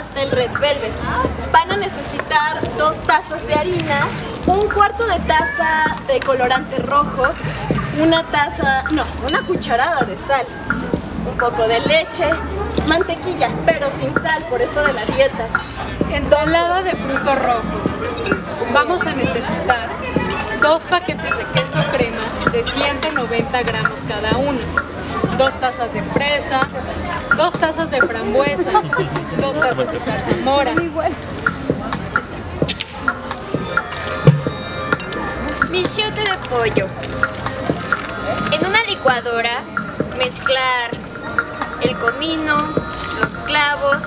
pastel Red Velvet. Van a necesitar dos tazas de harina, un cuarto de taza de colorante rojo, una taza, no, una cucharada de sal, un poco de leche, mantequilla, pero sin sal, por eso de la dieta. Ensalada de frutos rojos. Vamos a necesitar dos paquetes de queso crema de 190 gramos cada uno, dos tazas de fresa, dos tazas de frambuesa, dos tazas de zarzamora, Michote de pollo. En una licuadora, mezclar el comino, los clavos,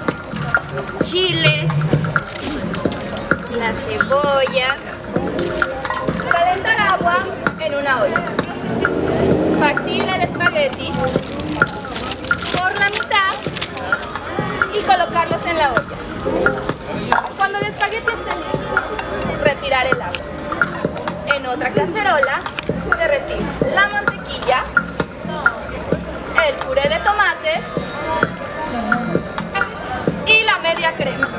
los chiles, la cebolla. Calentar agua en una olla. Partir el espagueti por la mitad y colocarlos en la olla. Cuando el espagueti esté listo, retirar el agua. En otra cacerola, derretir la mantequilla, el puré de tomate y la media crema.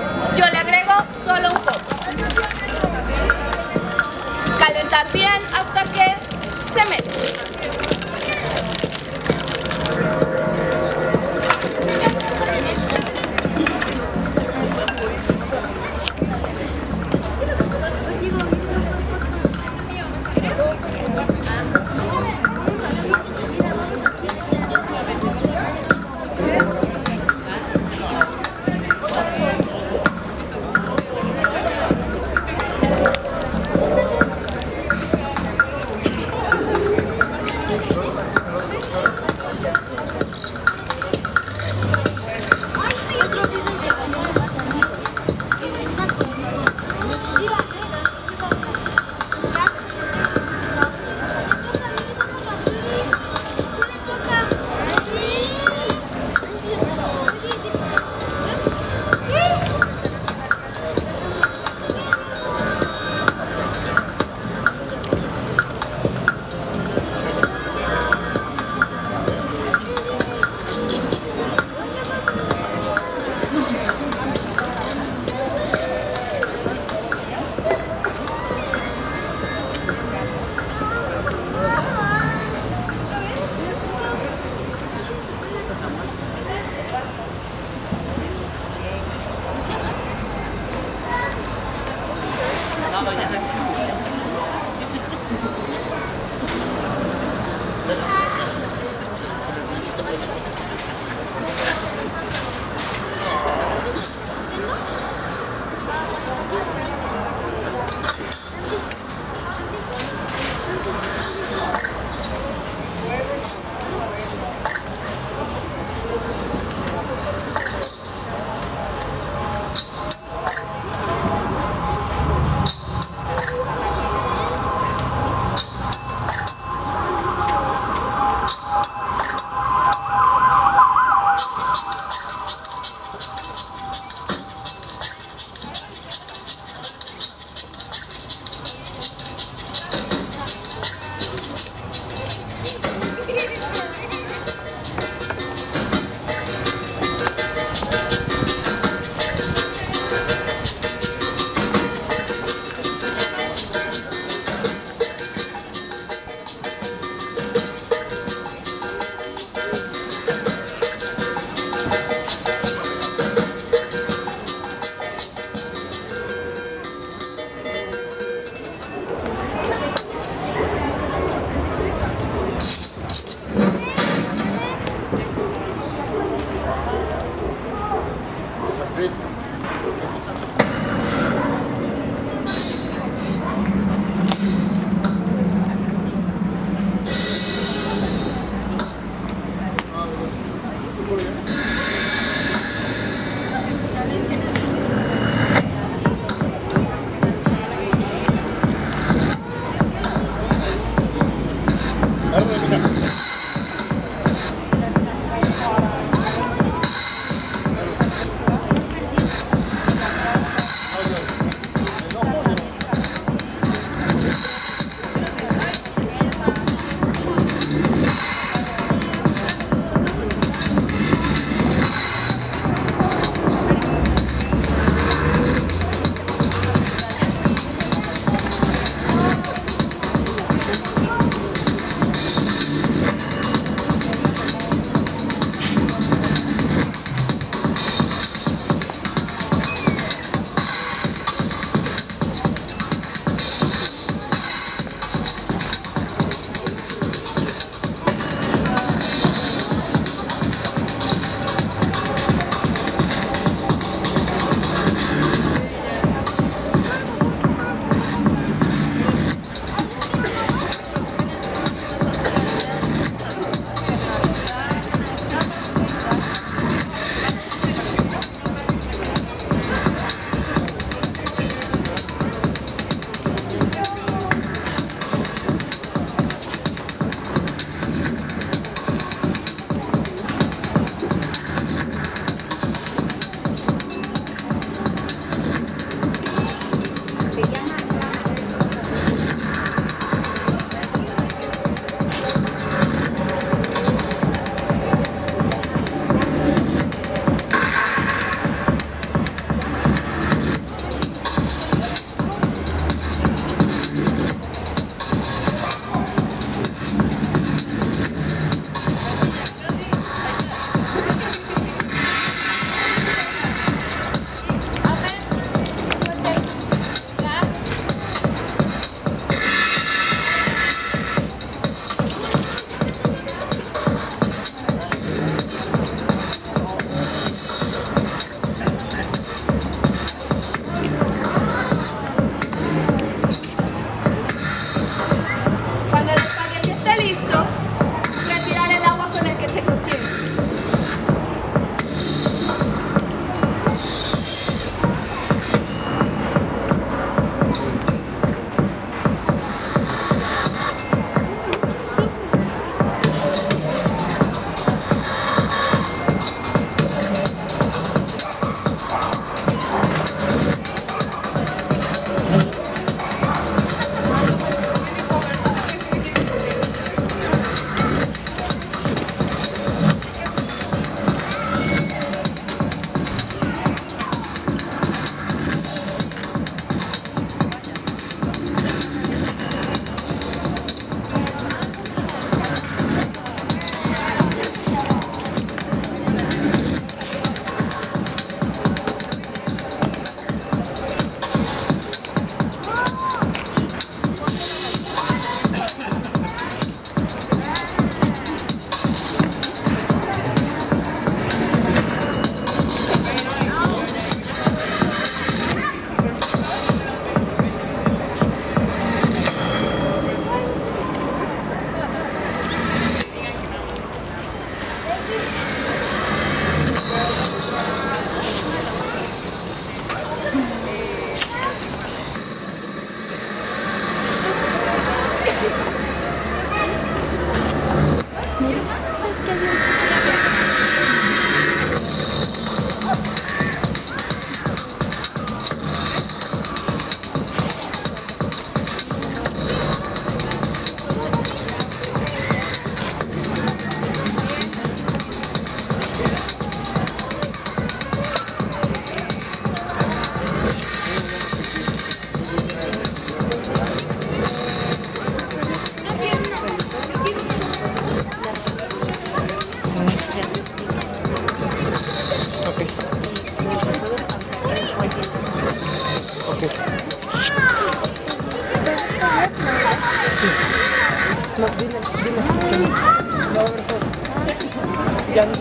拉到人家的鸡腿。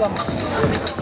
Vamos.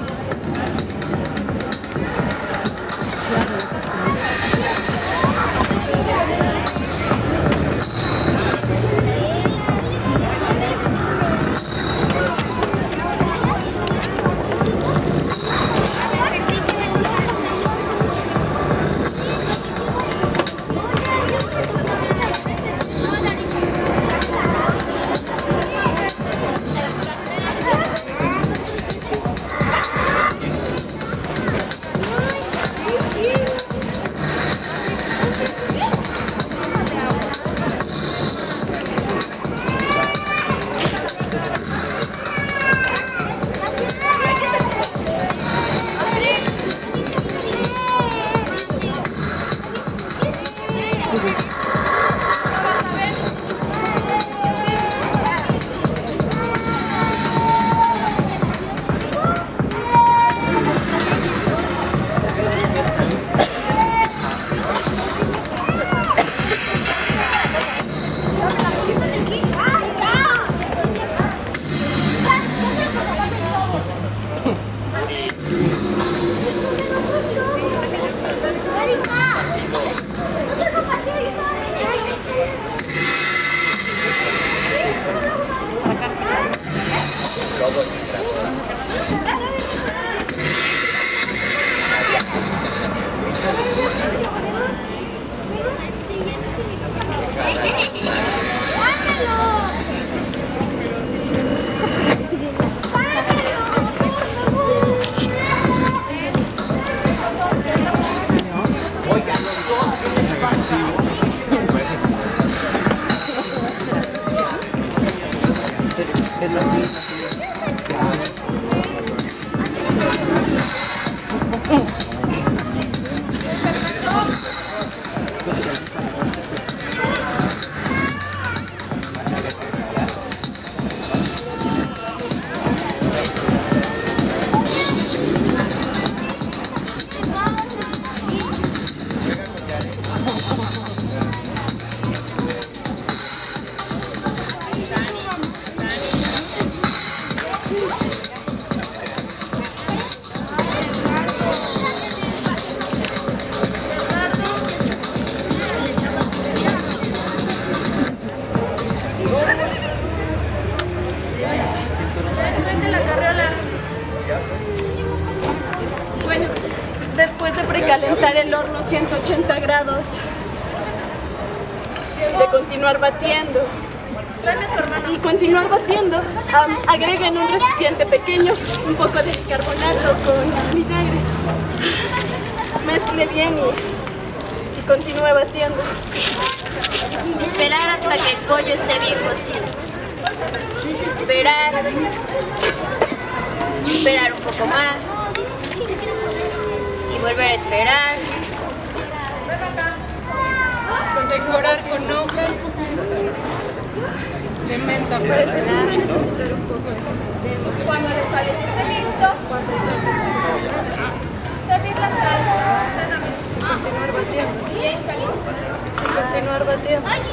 El horno 180 grados, de continuar batiendo y continuar batiendo, am, agrega en un recipiente pequeño un poco de bicarbonato con vinagre. Mezcle bien y continúe batiendo. Esperar hasta que el pollo esté bien cocido. Esperar. Esperar un poco más volver a esperar, decorar con hojas, de menta para que voy a necesitar un poco de consumidor. Cuando el espagueti esté listo, cuatro tazas de sopa de. Servir la salsa. Continuar batiendo. Continuar batiendo. Ay, yo